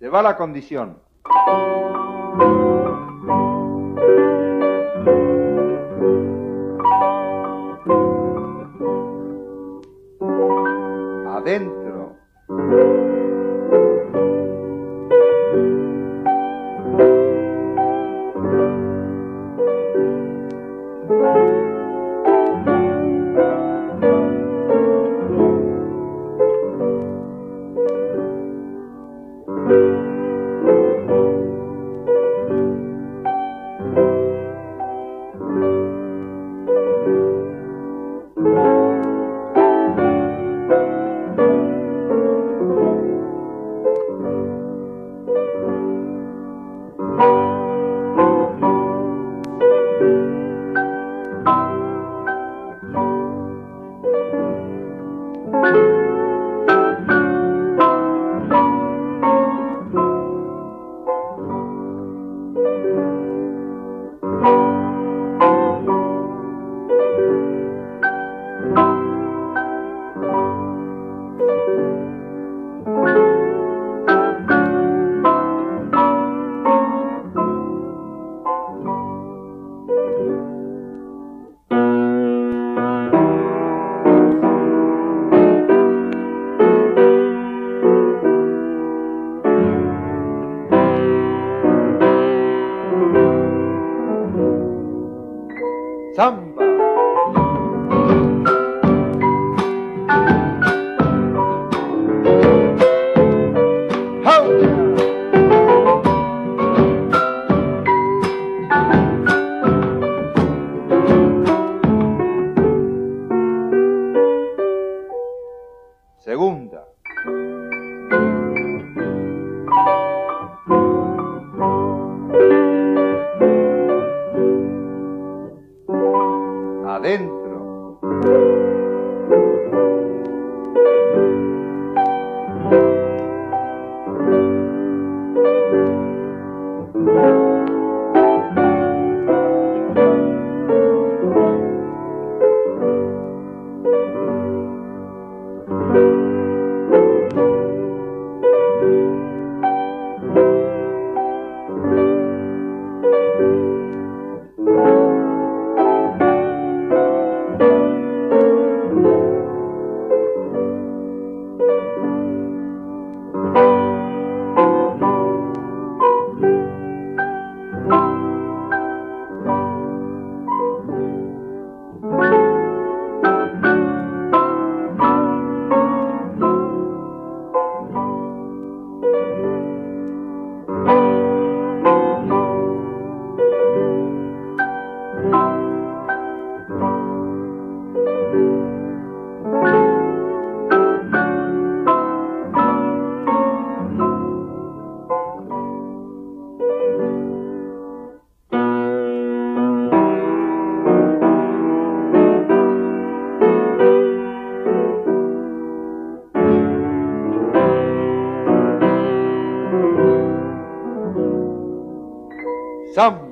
Se va la condición. Adentro. tam Adentro. some